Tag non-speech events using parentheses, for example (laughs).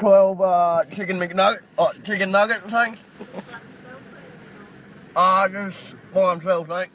12 uh, chicken McNugget, uh, chicken nugget things. I uh, (laughs) just buy themselves, thanks.